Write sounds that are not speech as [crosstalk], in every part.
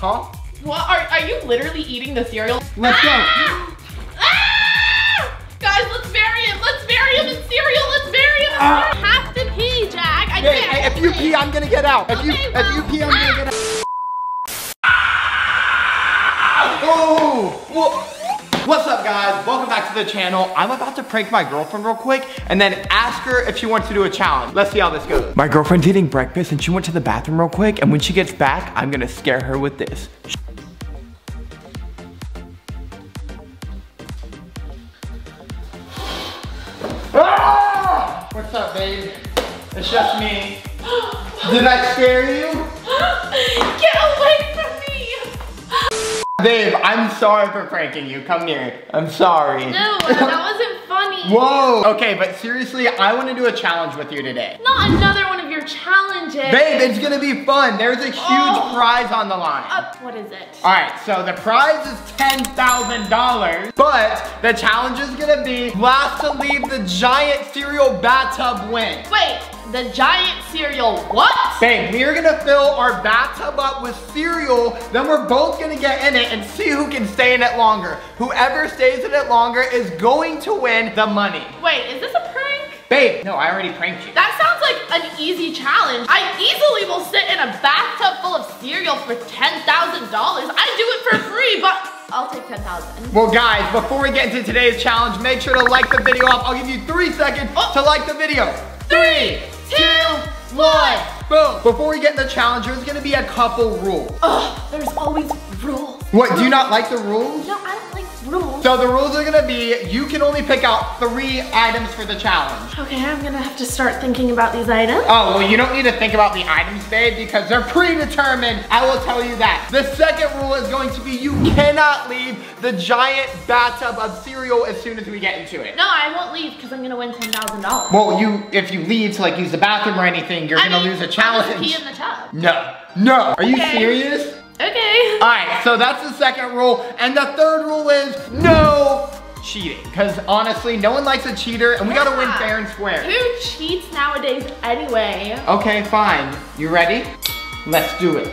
Huh? What? Are, are you literally eating the cereal? Let's go. Ah! Guys, let's bury him. Let's bury him in cereal. Let's bury him Ah. I have to pee, Jack. I Hey, can't. if you pee, I'm gonna get out. If you Okay, if you pee, I'm gonna get out. Oh! Well, what's up, guys? Welcome back to the channel. I'm about to prank my girlfriend real quick and then ask her if she wants to do a challenge. Let's see how this goes. My girlfriend's eating breakfast and she went to the bathroom real quick. And when she gets back, I'm gonna scare her with this. Ah! What's up, babe? It's just me. [gasps] Did I scare you? [gasps] Get away. Babe, I'm sorry for pranking you. Come here. I'm sorry. No, that [laughs] wasn't funny. Whoa. Okay, but seriously, I want to do a challenge with you today. Not another one of your challenges. Babe, it's gonna be fun. There's a huge Oh. prize on the line. Uh, what is it? All right, so the prize is $10,000, but the challenge is gonna be last to leave the giant cereal bathtub win. Wait, the giant cereal what? Babe, we are gonna fill our bathtub up with cereal, then we're both gonna get in it and see who can stay in it longer. Whoever stays in it longer is going to win the money. Wait, is this a prank? Babe, no, I already pranked you. That sounds like an easy challenge. I easily will sit in a bathtub full of cereal for $10,000. I do it for free, but I'll take 10000 Well guys, before we get into today's challenge, make sure to like the video up. I'll give you three seconds Oh. to like the video. Three, two, one. Boom. Before we get in the challenge, there's gonna be a couple rules. Ugh, there's always rules. What, do you not like the rules? No, I don't rules. So the rules are gonna be, you can only pick out three items for the challenge. Okay, I'm gonna have to start thinking about these items. Oh, well, you don't need to think about the items, babe, because they're predetermined. I will tell you that. The second rule is going to be you cannot leave the giant bathtub of cereal as soon as we get into it. No, I won't leave because I'm gonna win $10,000. Well, you, if you leave to like use the bathroom or anything, you're I gonna mean, lose a challenge. pee in the tub. No, no. Are you Okay. serious? Okay. All right, so that's the second rule. And the third rule is no cheating. Because honestly, no one likes a cheater and we gotta win fair and square. Who cheats nowadays anyway? Okay, fine. You ready? Let's do it.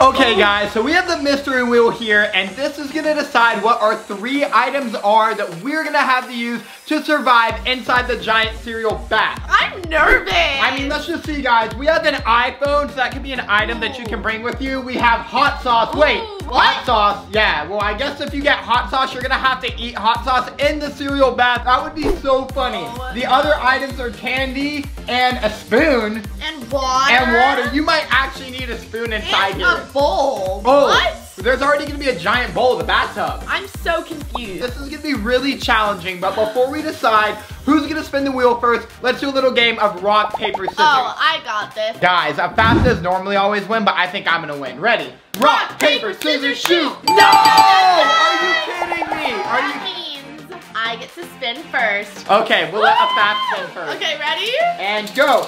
Okay oh. guys, so we have the mystery wheel here and this is gonna decide what our three items are that we're gonna have to use to survive inside the giant cereal bath. I'm nervous. I mean, let's just see, guys. We have an iPhone, so that could be an item that you can bring with you. We have hot sauce. Wait, what? hot sauce. Yeah, well, I guess if you get hot sauce, you're gonna have to eat hot sauce in the cereal bath. That would be so funny. Oh, the no. other items are candy and a spoon and water. and water. You might actually need a spoon inside and here. a bowl. Oh, What? There's already gonna be a giant bowl in the bathtub. I'm so confused. This is gonna be really challenging, but before we decide who's gonna spin the wheel first, let's do a little game of rock, paper, scissors. Oh, I got this. Guys, uh, fastest normally always win, but I think I'm gonna win. Ready? Rock, paper, scissors, shoot! No! Are you kidding me? Are That you? means I get to spin first. Okay, we'll let Affaf spin first. Okay, ready? And go.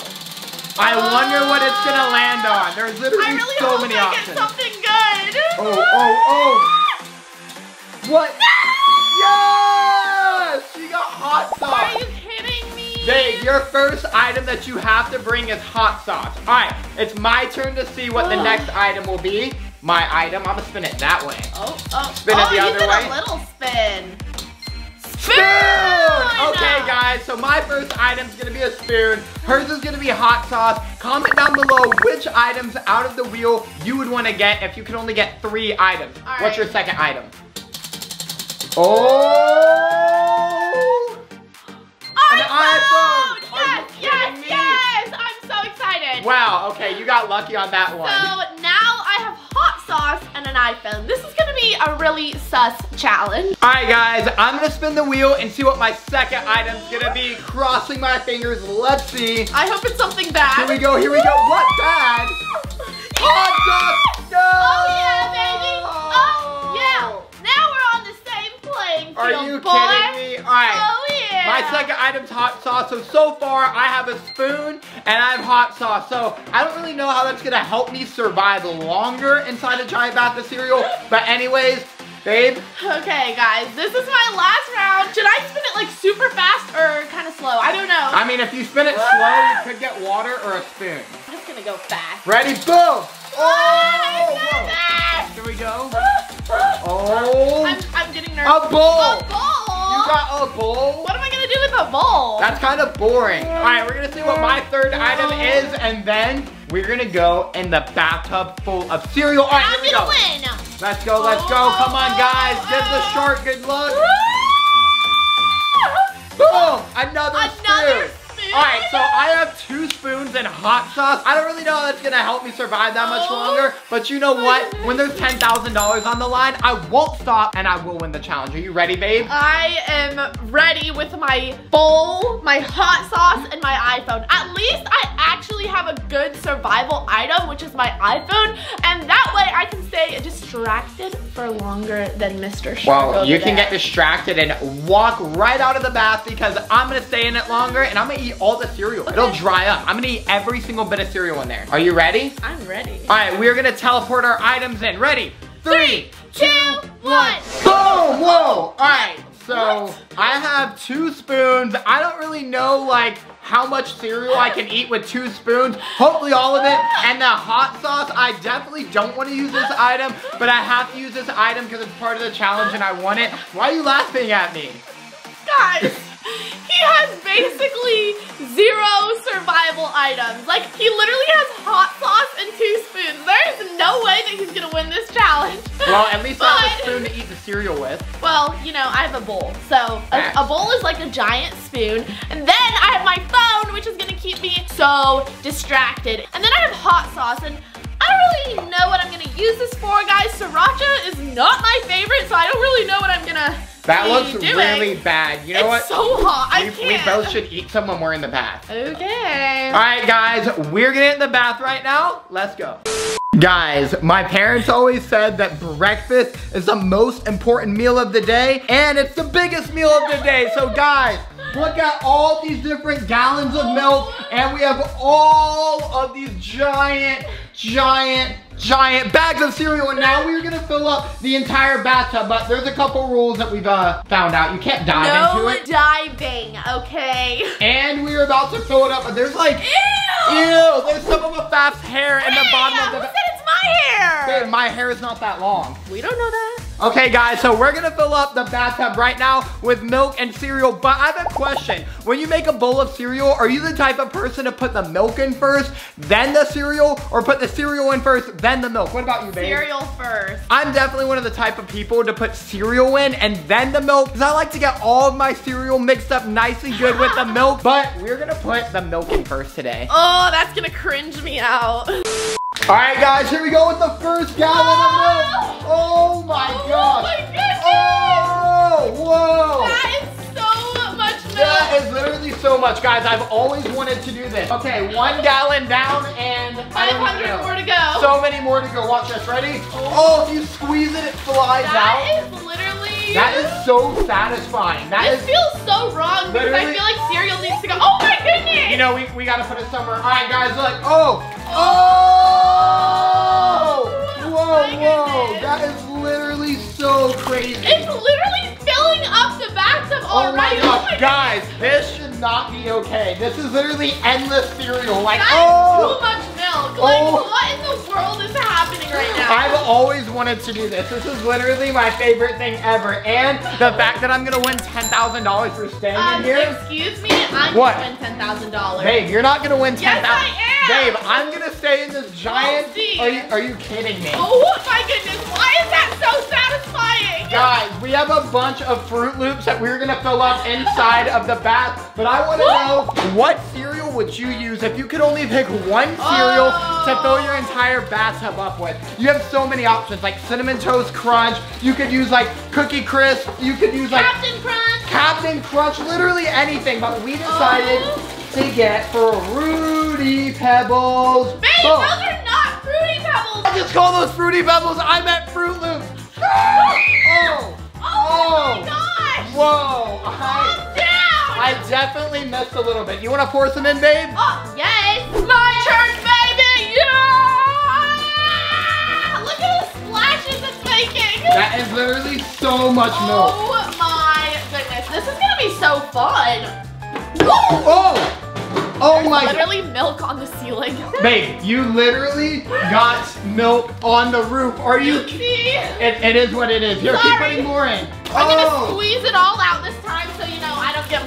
I wonder what it's gonna ah. land on. There's literally I really so hope many I options. get something good. Oh, oh, oh! What? Yes! She got hot sauce. Are you kidding me? Babe, your first item that you have to bring is hot sauce. All right, it's my turn to see what the next item will be. My item, I'm gonna spin it that way. Oh, oh, Spin it oh, the other way. oh, you did a little spin. Spoon! Okay, guys, so my first item is gonna be a spoon. Hers is gonna be hot sauce. Comment down below which items out of the wheel you would wanna get if you could only get three items. All What's right. your second item? Oh! An iPhone! Yes, yes, me? yes! I'm so excited. Wow, okay, you got lucky on that one. So now I have hot sauce and an iPhone. This is gonna be a really sus challenge. All right, guys, I'm gonna spin the wheel and see what my second item's gonna be. Crossing my fingers, let's see. I hope it's something bad. Here we go, here we go. What bad? [laughs] Hot sauce! No! Oh yeah, baby! Oh yeah! Oh. Now we're on the same playing field, Are you boy. kidding me? All right. Oh! My second item's hot sauce. So, so far, I have a spoon and I have hot sauce. So, I don't really know how that's gonna help me survive longer inside a giant bath of cereal. But anyways, babe, Okay, guys, this is my last round. Should I spin it like super fast or kind of slow? I don't know. I mean, if you spin it slow, you could get water or a spoon. I'm just gonna go fast. Ready, boom! Oh, fast! here we go. [gasps] Oh, I'm, I'm getting nervous. a bowl. A bowl? You got a bowl? What am a bowl? That's kind of boring. All right, we're gonna see what my third item is, and then we're gonna go in the bathtub full of cereal. All right, I'm we gonna go. win. Let's go, let's go. Oh, Come on, guys. Oh, Give the oh. shark good luck. Boom! Another, Another spoon. spoon. All right, so I have two spoons and hot sauce. I don't really know how that's gonna help me survive that much longer, but you know what? [laughs] When there's $10,000 on the line, I won't stop and I will win the challenge. Are you ready, babe? I am ready with my bowl, my hot sauce, and my iPhone. At least I actually have a good survival item, which is my iPhone, and that way I can stay distracted for longer than Mr. Shark Well, you can get distracted and walk right out of the bath because I'm gonna stay in it longer and I'm gonna eat all the cereal. It'll dry up. I'm gonna eat every single bit of cereal in there. Are you ready? I'm ready. All right, we're gonna teleport our items in. Ready? Three, two, one. Boom! Whoa! All right, so I have two spoons. I don't really know like how much cereal I can eat with two spoons. Hopefully all of it. And the hot sauce, I definitely don't want to use this item, but I have to use this item because it's part of the challenge and I want it. Why are you laughing at me? Guys, has basically zero survival items. Like, he literally has hot sauce and two spoons. There's no way that he's gonna win this challenge. Well, at least I have a spoon to eat the cereal with. Well, you know, I have a bowl. So a, a bowl is like a giant spoon. And then I have my phone, which is gonna keep me so distracted. And then I have hot sauce and I don't really know what I'm gonna use this for, guys. Sriracha is not my favorite, so I don't really know what I'm gonna That looks doing. really bad. You know it's what? so hot. I we, can't. we both should eat some when we're in the bath. Okay. All right, guys, we're gonna get in the bath right now. Let's go. Guys, my parents always said that breakfast is the most important meal of the day, and it's the biggest meal of the day. So, guys, look at all these different gallons of milk, and we have all of these giant, giant, giant bags of cereal. And now we're gonna fill up the entire bathtub, but there's a couple rules that we've uh, found out. You can't dive into it. No diving, okay? And we're about to fill it up, but there's like Ew! Ew, there's some of Affaf's hair in the bottom of the said it's my hair? Babe, my hair is not that long. We don't know that. Okay, guys, so we're gonna fill up the bathtub right now with milk and cereal, but I have a question. When you make a bowl of cereal, are you the type of person to put the milk in first, then the cereal, or put the cereal in first, then the milk? What about you, babe? Cereal first. I'm definitely one of the type of people to put cereal in and then the milk because I like to get all of my cereal mixed up nicely good with the [laughs] milk. But we're gonna put the milk in first today. Oh, that's gonna cringe me out. [laughs] All right, guys, here we go with the first gallon of milk. Oh my Oh gosh. my goodness. Oh, whoa. That is so much milk. That is literally so much, guys. I've always wanted to do this. Okay, one gallon down and I don't 500 know. more to go. So many more to go. Watch this. Ready? Oh, oh if you squeeze it, it flies out. that is literally. That is so satisfying. That This is. feels so wrong because I feel like cereal needs to go. Oh my goodness. You know, we, we gotta put it somewhere. All right, guys, look. Oh! Oh! Whoa, my whoa! goodness. That is literally so crazy. it's literally filling up the bathtub Oh my already. gosh, oh guys, this should not be okay. This is literally endless cereal. Like, That is oh! too much milk. Like, Oh. what in the world is happening right now? I've always wanted to do this. This is literally my favorite thing ever. And the fact that I'm gonna win $10,000 for staying um, in here. excuse me, I'm What? gonna win ten thousand dollars. Babe, you're not gonna win $10,000. Yes, I am. Babe, I'm gonna stay in this giant. Oh. Are you, are you kidding me? Oh my goodness, why is that so satisfying? Guys, we have a bunch of Froot Loops that we're gonna fill up inside of the bath, but I wanna know what cereal would you use if you could only pick one cereal to oh. fill your entire bathtub up with? You have so many options, like Cinnamon Toast Crunch, you could use like Cookie Crisp, you could use like Captain Crunch. Captain Crunch, literally anything, but we decided oh. to get for Fruity Pebbles. Babe, Boom. those are not fruity pebbles. I just call those Fruity Pebbles, I meant Froot Loops. Oh, Oh, my gosh. whoa, I. I definitely missed a little bit. You wanna pour some in, babe? Oh, yes. My turn, baby. Yeah. Look at the splashes it's making. That is literally so much oh milk. Oh my goodness. This is gonna be so fun. Oh! Oh There's my god. literally milk on the ceiling. [laughs] Babe, you literally got milk on the roof. Are you? It, it is what it is. Here, keep Sorry. putting more in. I'm gonna Oh, squeeze it all out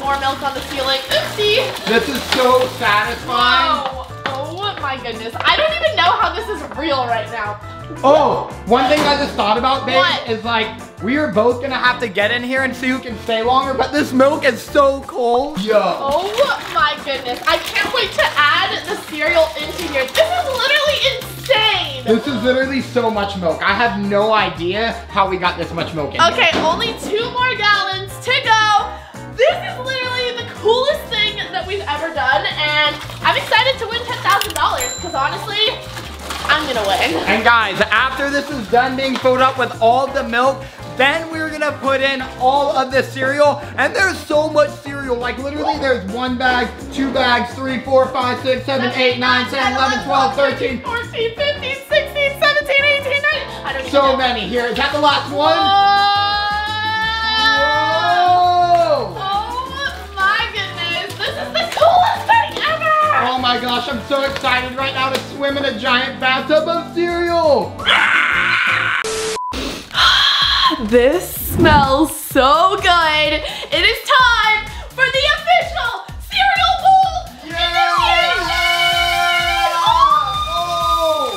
more milk on the ceiling. Oopsie. this is so satisfying. Wow. Oh my goodness. I don't even know how this is real right now. Oh, one thing I just thought about, babe, What? is like we are both gonna have to get in here and see who can stay longer. But this milk is so cold. Yo. Oh my goodness. I can't wait to add the cereal into here. This is literally insane. This is literally so much milk. I have no idea how we got this much milk in here. Okay, only two more gallons to go. This is literally the coolest thing that we've ever done, and I'm excited to win $10,000 because honestly, I'm gonna win. And guys, after this is done being filled up with all the milk, then we're gonna put in all of the cereal. And there's so much cereal. Like literally there's one bag, two bags, three, four, five, six, seven, eight, nine, 10, 11, 12, 13. 14, 15, 16, 17, 18, 19. I don't So many. Here, is that the last one? Whoa! My gosh, I'm so excited right now to swim in a giant bathtub of cereal. [sighs] This smells so good. It is time for the official cereal bowl Oh!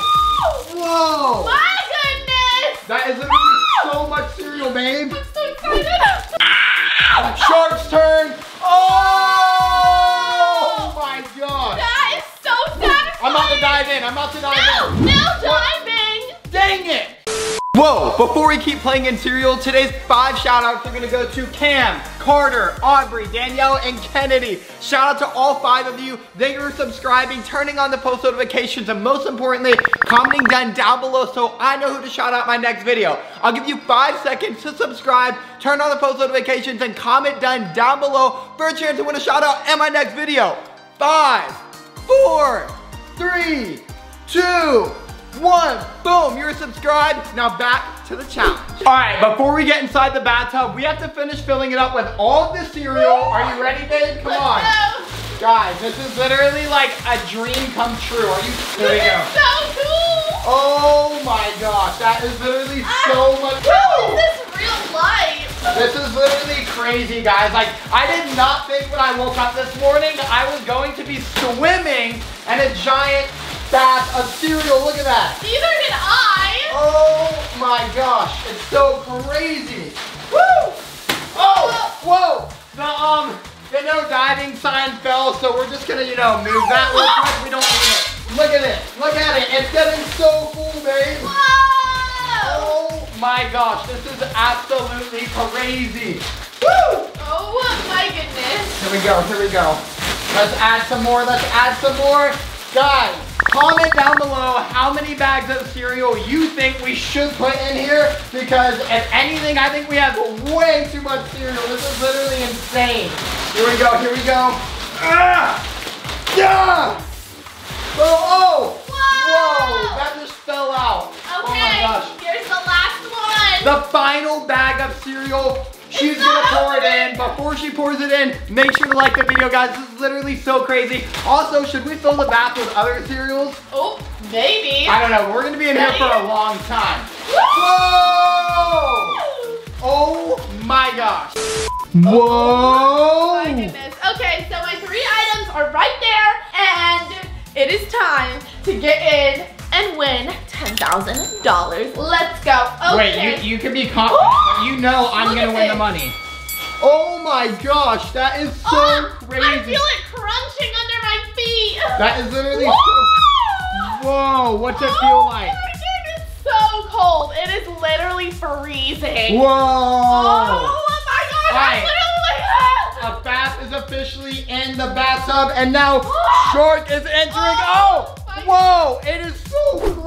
Whoa! My goodness! That is literally so much cereal, babe. I'm so excited. Shark's turn. Dive in. I'm about to dive No, in. no diving. Dang it. Whoa, before we keep playing in cereal, today's five shout outs are gonna go to Cam, Carter, Aubrey, Danielle, and Kennedy. Shout out to all five of you. Thank you for subscribing, turning on the post notifications, and most importantly, commenting down down below so I know who to shout out my next video. I'll give you five seconds to subscribe, turn on the post notifications, and comment down down below for a chance to win a shout out in my next video. Five, four, three, two, one. Boom, you're subscribed. Now back to the challenge. All right, before we get inside the bathtub, we have to finish filling it up with all the cereal. Are you ready, babe? Come on. Guys, this is literally like a dream come true. Are you, there we This go. so cool. Oh my gosh, that is literally so ah, much. How is this real life? This is literally crazy, guys. Like, I did not think when I woke up this morning I was going to be swimming in a giant bath of cereal. Look at that. Neither did I. Oh my gosh, it's so crazy. Woo! Oh, whoa! The um, the no diving sign fell, so we're just gonna, you know, move that real quick. We don't need it. Look at it. Look at it. It's getting so cool, babe. Whoa! Oh my gosh, this is absolutely crazy. Woo! Oh my goodness. Here we go, here we go. Let's add some more, let's add some more. Guys, comment down below how many bags of cereal you think we should put in here because if anything, I think we have way too much cereal. This is literally insane. Here we go, here we go. Ah! Yeah! Oh, oh! Whoa, just fell out. Oh my gosh. here's the last one. The final bag of cereal. She's It's gonna pour it in. Before she pours it in, make sure to like the video, guys. This is literally so crazy. Also, should we fill the bath with other cereals? Oh, maybe. I don't know. We're gonna be in here for a long time. Whoa! Oh my gosh. Whoa! Oh my goodness. Okay, so my three items are right there, and it is time to get in and win $10,000. Let's go. Okay. Wait, you, you can be confident, but you know I'm gonna at win the money. Oh my gosh, that is so Oh, crazy. I feel it crunching under my feet. That is literally so. Whoa! Whoa, what's it Oh feel like? my goodness, so cold. It is literally freezing. Whoa! Oh my gosh, Alright. I'm literally like. A bath is officially in the bathtub, and now [gasps] Shark is entering. Oh, Oh! Whoa! It is so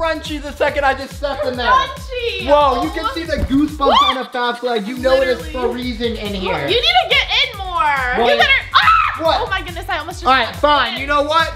crunchy the second I just stepped in there. Crunchy. Whoa, you can see the goosebumps on a fast leg. You know it is Literally. freezing in here. You need to get in more. Well, you better. Ah! what? Oh my goodness, I almost just. All right, fine. You know what?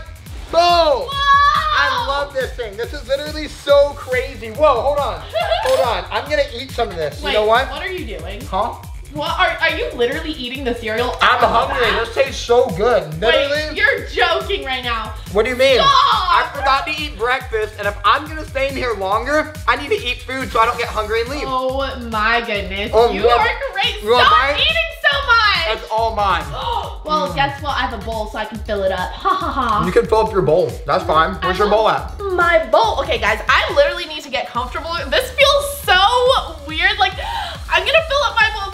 Boom! Whoa! I love this thing. This is literally so crazy. Whoa, hold on. [laughs] Hold on. I'm gonna eat some of this. Wait, you know what? What are you doing? Huh? What are, are you literally eating the cereal? I'm hungry. that? This tastes so good. Literally. Wait, you're joking right now. What do you mean? Stop! I forgot to eat breakfast, and if I'm gonna stay in here longer, I need to eat food so I don't get hungry and leave. Oh my goodness. Oh, you want- are great. want Stop eating so much. That's all mine. [gasps] well, hmm. guess what? I have a bowl so I can fill it up. Ha ha ha. You can fill up your bowl. That's fine. Where's your bowl at? My bowl. Okay, guys, I literally need to get comfortable. This feels so weird. Like, I'm gonna fill up my bowl,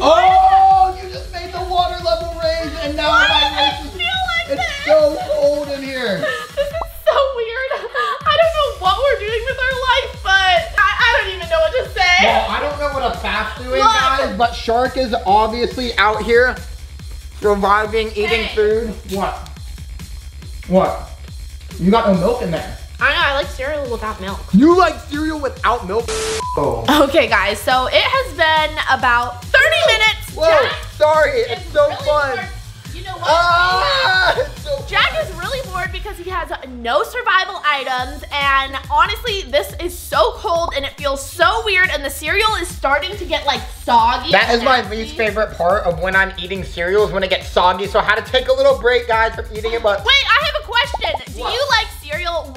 Oh, you just made the water level raise, and now Why my [laughs] does it race is. feel like It's this? so cold in here. [laughs] this is so weird. I don't know what we're doing with our life, but I, I don't even know what to say. Well, I don't know what Affaf's doing, eh, Look. guys, but Shark is obviously out here surviving, eating Hey. food. What? What? You got no milk in there. I know, I like cereal without milk. You like cereal without milk? Oh. Okay, guys, so it has been about 30 minutes. Whoa, Jack sorry, it's is so really fun. bored. You know what? Ah, it's so Jack is really bored because he has no survival items and honestly this is so cold and it feels so weird and the cereal is starting to get like soggy. That is my least favorite part of when I'm eating cereals, when it gets soggy. So I had to take a little break, guys, from eating it, but Wait, I have a question.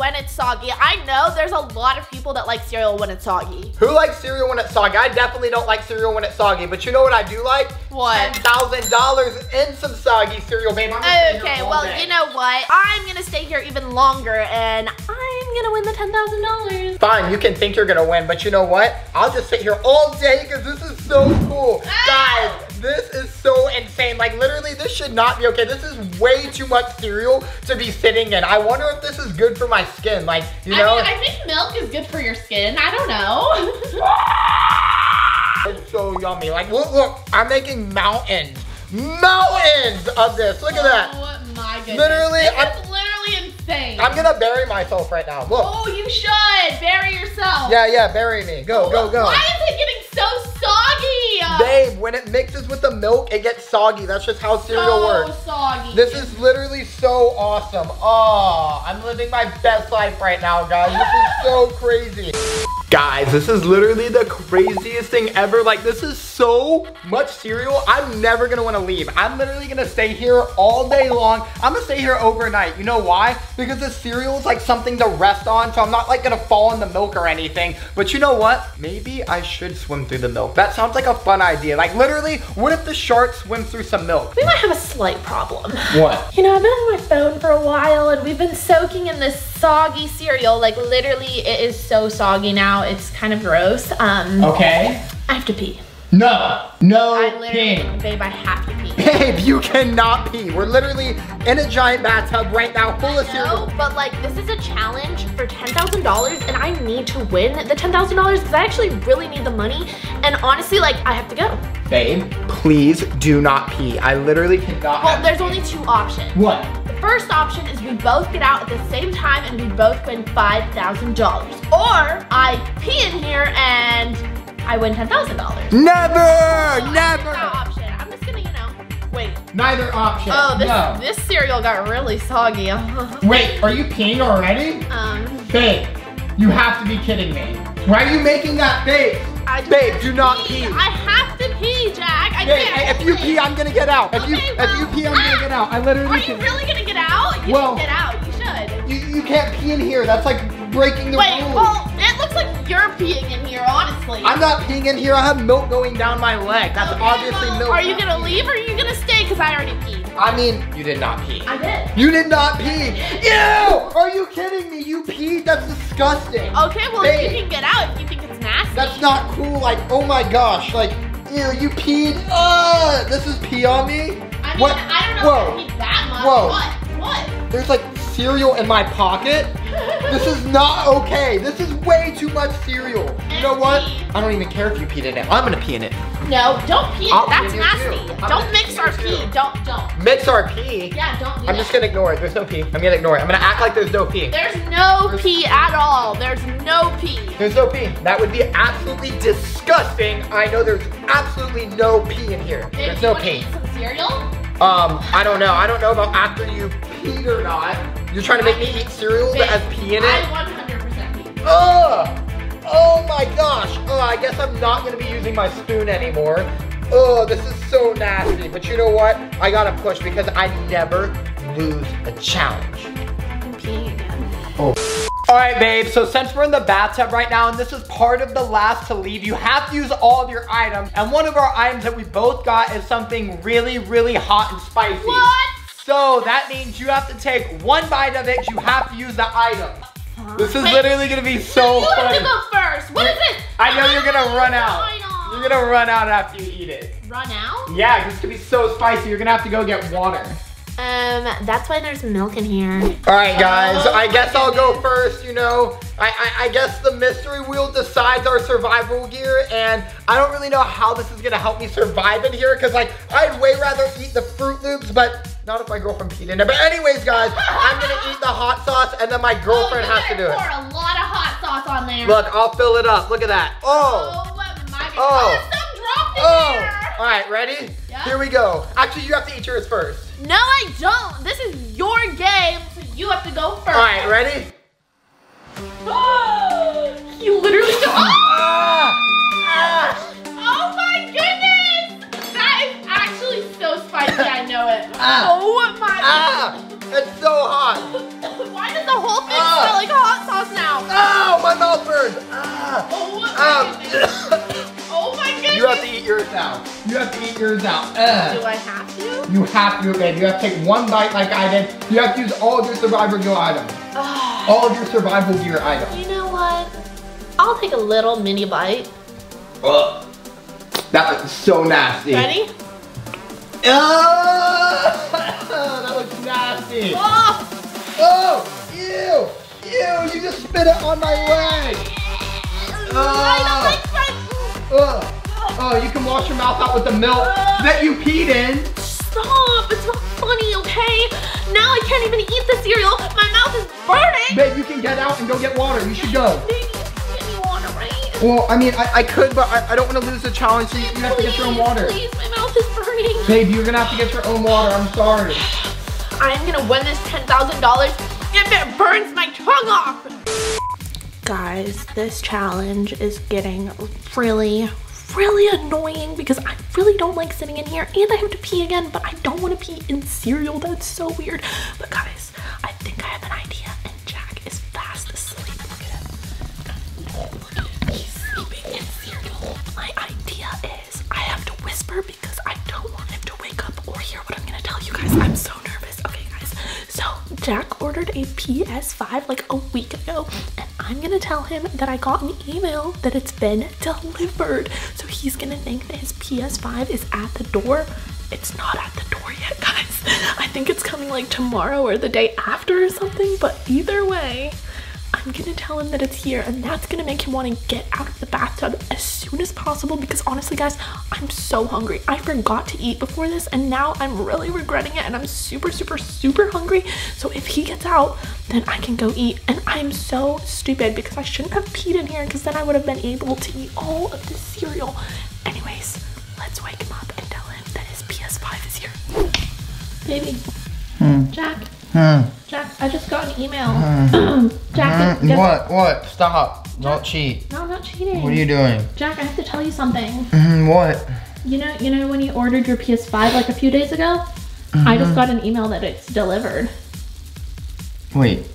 When it's soggy? I know there's a lot of people that like cereal when it's soggy. who likes cereal when it's soggy? I definitely don't like cereal when it's soggy, but you know what I do like? What? $10,000 in some soggy cereal, babe. I'm gonna Okay, well, day. you know what? I'm gonna stay here even longer and I'm gonna win the $10,000. Fine, you can think you're gonna win, but you know what? I'll just sit here all day because this is so cool. Ah! Guys, this is so insane. Like, literally, this should not be okay. This is way too much cereal to be sitting in. I wonder if this is good for my skin. Like, you know? I mean, I think milk is good for your skin. I don't know. [laughs] It's so yummy. Like, look, look, I'm making mountains. Mountains of this. Look at that. Oh my goodness. Literally, insane. I'm gonna bury myself right now. Look. Oh, you should. Bury yourself. Yeah, yeah, bury me. Go, go, go. Why is it getting so soggy? Babe, when it mixes with the milk, it gets soggy. That's just how cereal so works. soggy. This is literally so awesome. Oh, I'm living my best life right now, guys. This is so crazy. Guys, this is literally the craziest thing ever. Like, this is so much cereal. I'm never gonna wanna leave. I'm literally gonna stay here all day long. I'm gonna stay here overnight. You know why? Because the cereal is like something to rest on, so I'm not like gonna fall in the milk or anything. But you know what? Maybe I should swim through the milk. That sounds like a fun idea. Like, literally, what if the shark swims through some milk? we might have a slight problem. What? You know, I've been on my phone for a while and we've been soaking in this soggy cereal. Like literally it is so soggy now. It's kind of gross. Um Okay. I have to pee. No, no I literally babe, I have to pee. Babe, you cannot pee. We're literally in a giant bathtub right now full of No, cereal. but like this is a challenge for $10,000 and I need to win the $10,000 because I actually really need the money. And honestly, like I have to go. Babe, please do not pee. I literally cannot. Well, there's only two options. What? The first option is we both get out at the same time and we both win $5,000. Or I pee in here and I win $10,000. Never, That never. option. I'm just gonna, you know, wait. Neither option. Oh, this no. this cereal got really soggy. [laughs] Wait, are you peeing already? um, Babe, you have to be kidding me. Why are you making that face? I just Babe, do not pee. I have to pee, Jack. I Babe, can't. if you pee. I'm gonna get out. If you Okay, if you pee, I'm gonna ah! get out. I literally Are you can- really gonna get out? You Well- should get out. You should. You, you can't pee in here. That's like breaking the Wait, rules. well, it looks like you're peeing in here, honestly. I'm not peeing in here. I have milk going down my leg. That's Okay, obviously well, milk. Are you gonna leave or are you gonna stay? Because I already peed. I mean, you did not pee. I did. You did not pee. Ew! Are you kidding me? You peed? That's disgusting. Okay, well, Babe. you can get out if you think it's nasty. That's not cool. Like, oh my gosh. Like, ew, you peed. Ugh, this is pee on me? I mean, what? I don't know Whoa. if I peed that much. Whoa. What? There's like cereal in my pocket. This is not okay. This is way too much cereal. You know what? I don't even care if you peed in it. I'm gonna pee in it. No, don't pee. in it. That's in nasty. Don't mix our pee. too. Don't, don't. Mix our pee. Yeah, don't do I'm that. just gonna ignore it. There's no pee. I'm gonna ignore it. I'm gonna act like there's no pee. There's no pee at all. There's no pee. There's no pee. That would be absolutely disgusting. I know there's absolutely no pee in here. There's no pee. some cereal? Um, I don't know. I don't know about after you peed or not. You're trying to make me eat cereal that has pee in it? I 100% pee. Ugh! Ugh! Oh my gosh. Oh, I guess I'm not gonna be using my spoon anymore. Oh, this is so nasty. But you know what? I gotta push because I never lose a challenge. I'm peeing again. Oh. All right, babe, so since we're in the bathtub right now, and this is part of the last to leave, you have to use all of your items. And one of our items that we both got is something really, really hot and spicy. What? So that means you have to take one bite of it, you have to use the item. This is Wait. literally gonna be so you have to go first. What is it? I know you're gonna oh, run out. You're gonna run out after you eat it. Run out? Yeah, it's gonna be so spicy, you're gonna have to go get water. Um, that's why there's milk in here. All right, guys. Oh, I guess I'll go first. You know, I, I I guess the mystery wheel decides our survival gear, and I don't really know how this is gonna help me survive in here, cause like I'd way rather eat the Froot Loops, but not if my girlfriend peed in it. But anyways, guys, I'm gonna [laughs] eat the hot sauce, and then my girlfriend oh, has to do Pour it. a lot of hot sauce on there. Look, I'll fill it up. Look at that. Oh. Oh my goodness. Oh. Oh, some dropped in Oh. there. All right, ready? Yeah. Here we go. Actually, you have to eat yours first. No, I don't. This is your game, so you have to go first. All right, ready? [gasps] you literally just. Ah! Ah! Oh my goodness! That is actually so spicy, I know it. [laughs] Ah. Oh my Ah! It's so hot. [laughs] Why does the whole thing Ah. smell like hot sauce now? Oh, my mouth burns. Ah. Yours now. Ugh. Do I have to? You have to, babe. You have to take one bite like I did. You have to use all of your survivor gear items. Ah, All of your survival gear items. you know what? I'll take a little mini bite. Ugh. That looks so nasty. Ready? Uh. Ugh. [laughs] that looks nasty. Oh! Oh, ew. Ew, you just spit it on my leg. I don't like spicy. Ugh. Oh, you can wash your mouth out with the milk that you peed in. Stop! It's not funny, okay? Now I can't even eat the cereal. My mouth is burning. Babe, you can get out and go get water. You should go. Baby, you can get me water, right? Well, I mean, I, I could, but I, I don't want to lose the challenge, so you, you have to get your own water. Please, my mouth is burning. Babe, you're gonna have to get your own water. I'm sorry. I'm gonna win this $10,000 if it burns my tongue off. Guys, this challenge is getting really, really annoying because I really don't like sitting in here and I have to pee again, but I don't want to pee in cereal. That's so weird. But guys, I think I have an idea and Jack is fast asleep. Look at him. He's sleeping in cereal. My idea is I have to whisper because I don't want him to wake up or hear what I'm gonna tell you guys. I'm so nervous. Okay, guys. So Jack ordered a PS5 like a week ago, and I'm gonna tell him that I got an email that it's been delivered. So he's gonna think that his PS5 is at the door. It's not at the door yet, guys. [laughs] I think it's coming like tomorrow or the day after or something, but either way, I'm gonna tell him that it's here, and that's gonna make him want to get out of the bathtub as soon as possible because honestly, guys, I'm so hungry. I forgot to eat before this, and now I'm really regretting it, and I'm super, super, super hungry. So if he gets out, then I can go eat. And I'm so stupid because I shouldn't have peed in here because then I would have been able to eat all of this cereal. Anyways, let's wake him up and tell him that his PS5 is here. Baby, hmm. Jack. Hmm. Jack, I just got an email. Hmm. [clears throat] Jack, hmm? guess- What? What? Stop. Don't cheat. No, I'm not cheating. What are you doing? Jack, I have to tell you something. Mm, What? You know, you know when you ordered your PS5 like a few days ago? I just mm-hmm. got an email that it's delivered. Wait,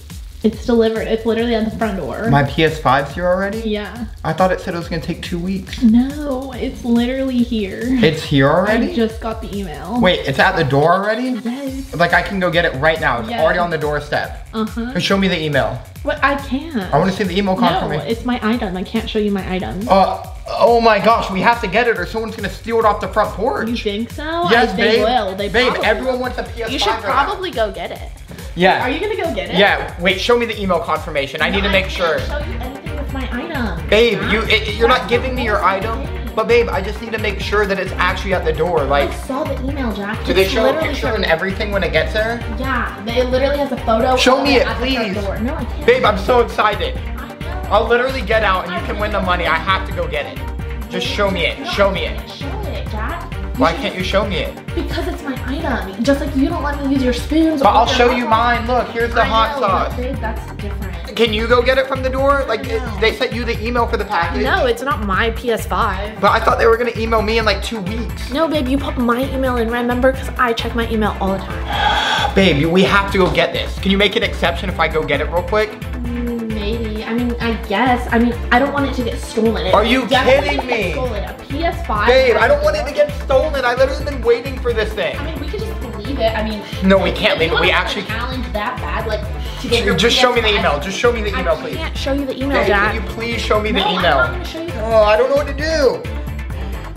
It's delivered. It's literally at the front door. my PS5's here already? yeah. I thought it said it was gonna take two weeks. No, it's literally here. It's here already? I just got the email. Wait, it's at the door already? Yes. Like I can go get it right now. It's Yeah. already on the doorstep. Uh-huh. Show me the email. But I can't. I want to see the email no, confirmation. it's my item. I can't show you my item. Uh, oh my gosh, we have to get it or someone's gonna steal it off the front porch. You think so? yes, I, they babe. will. They babe, everyone wants a PS5 You should probably go get it. Yeah. Are you gonna go get it? Yeah, wait, show me the email confirmation. I need to No, make can't sure. show you anything with my item. Babe, you it, you're not giving me your item, but babe, I just need to make sure that it's actually at the door. Like, I saw the email, Jack. do they show a literally picture and everything when it gets there? Yeah, it literally has a photo. Show me it, at the please. door. No, I can't. Babe, I'm so excited. I'll literally get out and you can win the money. I have to go get it. Just show me it. No, Show me it. Why can't you show me it? Because it's my item. Just like you don't let me use your spoons. But I'll show you mine. Look, here's the I hot know, sauce. babe, that's different. Can you go get it from the door? Like, it- they sent you the email for the package? No, it's not my PS5. But I thought they were gonna email me in like two weeks. No, babe, you put my email in, remember? Because I check my email all the time. Babe, we have to go get this. Can you make an exception if I go get it real quick? Guess. I mean, I don't want it to get stolen. It Are you kidding me? Stolen. A PS5. Babe, I don't want it to get stolen. I literally been waiting for this thing. I mean, we could just leave it. I mean, No, we can't leave it. We actually- challenge that bad, like to get your Just show me the email. Just show me the email, please. I can't show you the email, Jack. can you please show me the no, I'm email? not gonna show you. The- Oh, I don't know what to do.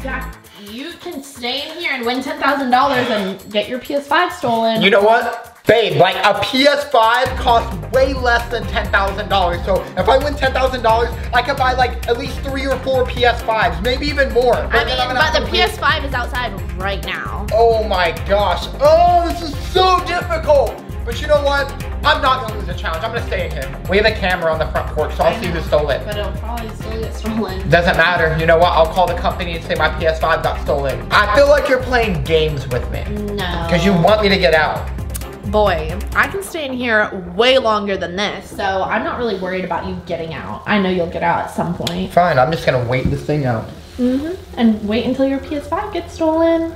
Jack, you can stay in here and win ten thousand dollars and get your PS5 stolen. You know what? Babe, like a PS5 costs way less than $10,000. So if I win $10,000, I could buy like at least three or four PS5s, maybe even more. I mean, but the PS5 is outside right now. Oh my gosh. Oh, this is so difficult. But you know what? I'm not gonna lose the challenge. I'm gonna stay in here. We have a camera on the front porch, so I'll see who stole it. But it'll probably still get stolen. Doesn't matter. You know what? I'll call the company and say my PS5 got stolen. I feel like you're playing games with me. No. Because you want me to get out. Boy, I can stay in here way longer than this, so I'm not really worried about you getting out. I know you'll get out at some point. Fine, I'm just gonna wait this thing out. Mm-hmm. And wait until your PS5 gets stolen.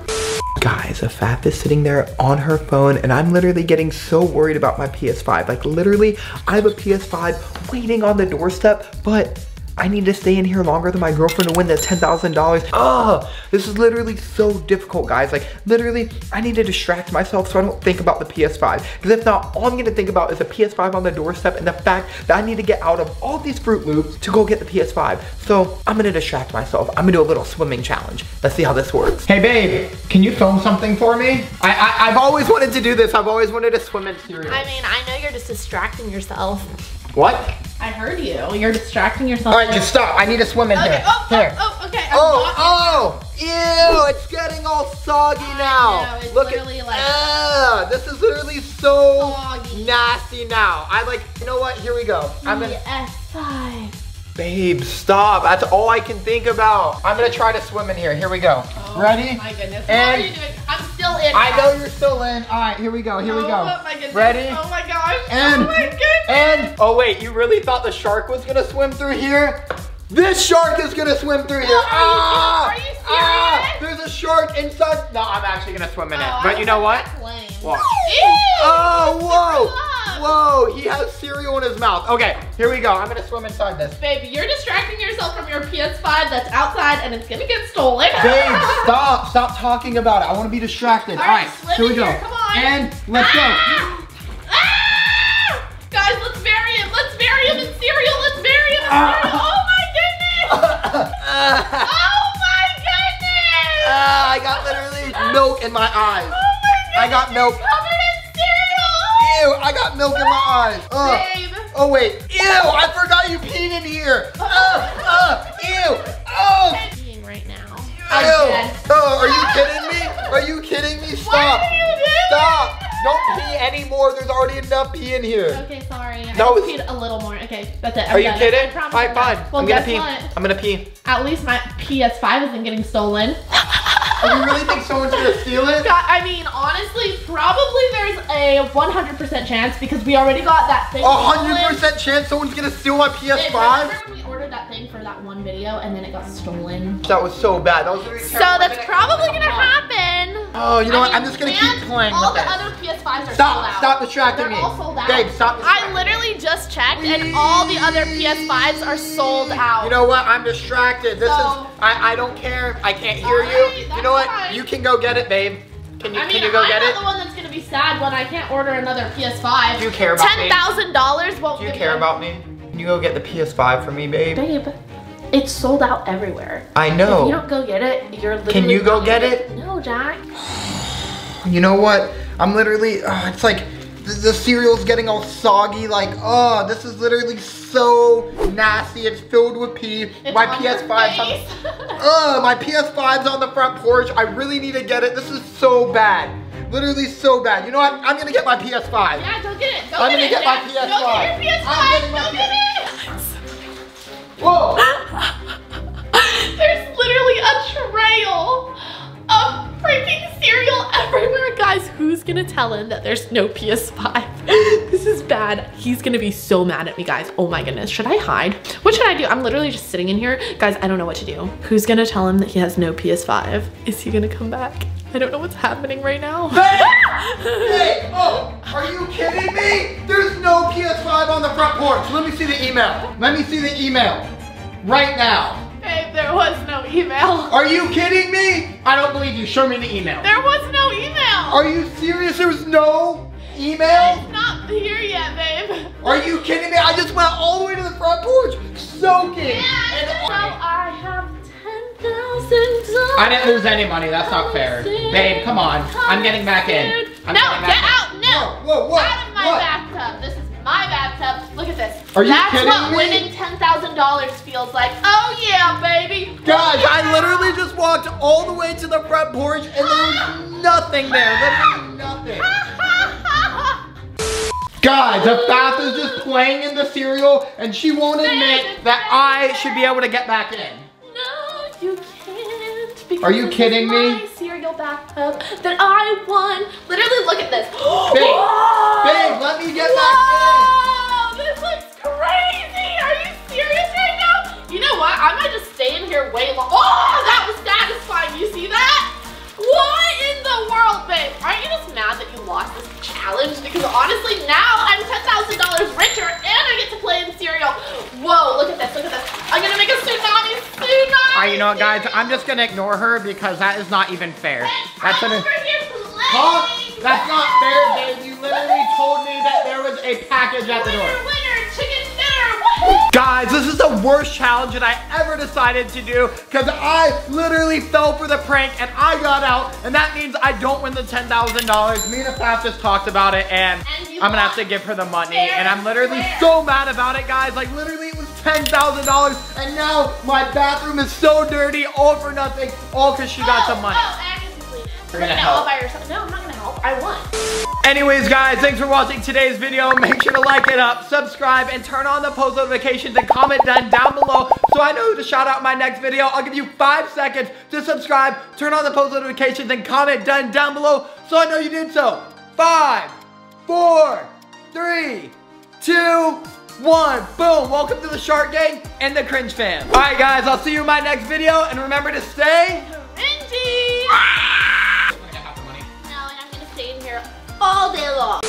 Guys, Affaf is sitting there on her phone and I'm literally getting so worried about my PS5. Like literally, I have a PS5 waiting on the doorstep, but I need to stay in here longer than my girlfriend to win the $10,000. Oh, this is literally so difficult, guys. Like literally, I need to distract myself so I don't think about the PS5. Because if not, all I'm gonna think about is the PS5 on the doorstep and the fact that I need to get out of all these Froot Loops to go get the PS5. So I'm gonna distract myself. I'm gonna do a little swimming challenge. Let's see how this works. Hey babe, can you film something for me? I, I, I've always wanted to do this. I've always wanted to swim in cereal. I mean, I know you're just distracting yourself. what? I heard you. You're distracting yourself. All right, just stop. I need to swim in Okay, here. oh, here. oh, oh, okay. I'm Oh, oh, ew, it's getting all soggy now. know, it's Look literally at, like- ah, this is literally so Soggy. nasty now. I like, you know what, here we go. I'm gonna, PS5. Babe, stop. That's all I can think about. I'm gonna try to swim in here. Here we go. Ready? Oh my goodness. And- what are you doing? I'm still in. I know you're still in. All right, here we go, here we Oh go. my goodness. Ready? Oh my gosh. And- oh my goodness. And, oh wait, you really thought the shark was gonna swim through here? This shark is gonna swim through here. are you- ah, are you ah, serious? there's a shark inside. No, I'm actually gonna swim in it. Oh, I but you know what? lame. What? Ew. Oh, Stop. Whoa. Whoa, he has cereal in his mouth. Okay, here we go. I'm gonna swim inside this. Babe, you're distracting yourself from your PS5 that's outside and it's gonna get stolen. Babe, [laughs] stop. Stop talking about it. I wanna be distracted. All right, swim here we go. here, come on. And let's go. Ah! Ah! Guys, let's bury him. Let's bury him in cereal. Let's bury him in Ah. cereal. Oh my goodness. Ah, [laughs] Oh my goodness. ah, I got literally milk in my eyes. Oh my goodness. I got milk. Ew, I got milk in my [laughs] eyes. Ugh. Babe. Oh wait, ew, I forgot you peed in here. Uh, uh, ew, oh, I'm peeing right now. ew. Again. Oh, are you kidding me? Are you kidding me? Stop, Why do you stop. Don't pee anymore, there's already enough pee in here. Okay, sorry. No, I it's- peed a little more. Okay, that's it. I'm Are you done. kidding? I promise Alright, I'm fine. Well, I'm gonna pee. what? I'm gonna pee. At least my PS5 isn't getting stolen. [laughs] You really think someone's gonna steal it? God, I mean, honestly, probably there's a 100% chance because we already got that thing. A hundred percent chance someone's gonna steal my. PS5? Remember when we ordered that thing for that one video and then it got stolen? That was so bad. That was really So that's probably gonna happen. Oh, you know I what? mean, I'm just gonna keep playing All with the it. other PS5s are sold Stop, out. stop distracting They're me. all sold out. Babe, stop I distracting me. literally just checked and all the other PS5s are sold out. You know what? I'm distracted. This So- is I, I don't care. I can't hear Alright, you. You know what? fine. You can go get it, babe. Can you I mean, can you go I'm get not the one that's gonna be sad when I can't order another PS5. Do you care about me? Ten thousand dollars won't Do you care me- about me? Can you go get the PS5 for me, babe? Babe, it's sold out everywhere. I know. If you don't go get it, you're literally Can you go get it? No, Jack. [sighs] You know what? I'm literally oh, it's like the, the cereal's getting all soggy like oh this is literally so nasty it's filled with pee It's my on ps5's on, [laughs] my PS5's on the front porch. I really need to get it. This is so bad. Literally so bad. You know what? I'm gonna get my PS5. yeah, go get it. Go I'm get gonna it, get my PS5. Go get your PS5. I'm getting my Go get it. Whoa! [gasps] There's literally a trail of freaking cereal everywhere. Guys, who's gonna tell him that there's no PS5? [laughs] this is bad. He's gonna be so mad at me, guys. Oh my goodness, should I hide? What should I do? I'm literally just sitting in here. Guys, I don't know what to do. Who's gonna tell him that he has no PS5? Is he gonna come back? I don't know what's happening right now. Hey, oh, are you kidding me? There's no PS5 on the front porch. Let me see the email. Let me see the email. Right now. Babe, there was no email. Are you kidding me? I don't believe you. Show me the email. There was no email. Are you serious? There was no email? It's not here yet, babe. Are you kidding me? I just went all the way to the front porch, soaking. And And so I have ten thousand dollars. I didn't lose any money. That's not fair. Babe, come on. I'm getting back in. I'm no, getting get back in. out, no. Whoa, whoa, what? Out of my What? bathtub. This is my bathtub. Look at this. Are you That's kidding what me? winning ten thousand dollars feels like. Oh yeah, baby. Guys, Oh, I yeah. literally just walked all the way to the front porch and there was [gasps] nothing there. Literally nothing. [laughs] Guys, the bath is just playing in the cereal and she won't admit that I should be able to get back in. No, you can't. Because Are you kidding me? Cereal bathtub that I won. Literally, look at this. [gasps] Babe, Whoa! babe, let me get Whoa! This looks crazy. Are you serious right now? You know what? I might just stay in here way long. Oh, that was satisfying. You see that? What in the world, babe? Aren't you just mad that you lost this challenge? Because honestly, now I'm $10,000 richer and I get to play in cereal. Whoa, look at this, look at this. I'm gonna make a tsunami, tsunami. Alright, you know what guys, I'm just gonna ignore her because that is not even fair. That's I'm an over here playing. Huh? That's not fair, babe. You literally told me that there was a package at the door. Winner, winner, chicken dinner. Woohoo! Guys, this is the worst challenge that I ever decided to do because I literally fell for the prank and I got out and that means I don't win the $10,000. Me and Faf just talked about it and, And I'm gonna have to give her the money and I'm literally and so mad about it, guys. Like literally it was $10,000 and now my bathroom is so dirty, all for nothing, all because she got the money. Oh, Agnes is leaving. You're Look gonna at help. by yourself. No, I'm not gonna help. I won. Anyways, guys, thanks for watching today's video. Make sure to like it up, subscribe, and turn on the post notifications and comment down, down below so I know who to shout out in my next video. I'll give you five seconds to subscribe, turn on the post notifications, and comment done down below so I know you did so. Five, four, three, two, one. Boom. Welcome to the Shark Gang and the Cringe Fam. All right, guys, I'll see you in my next video, and remember to stay... Minty! 包得了。